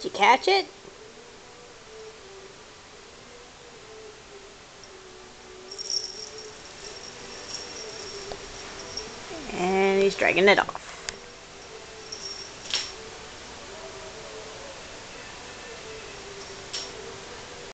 Did you catch it? And he's dragging it off.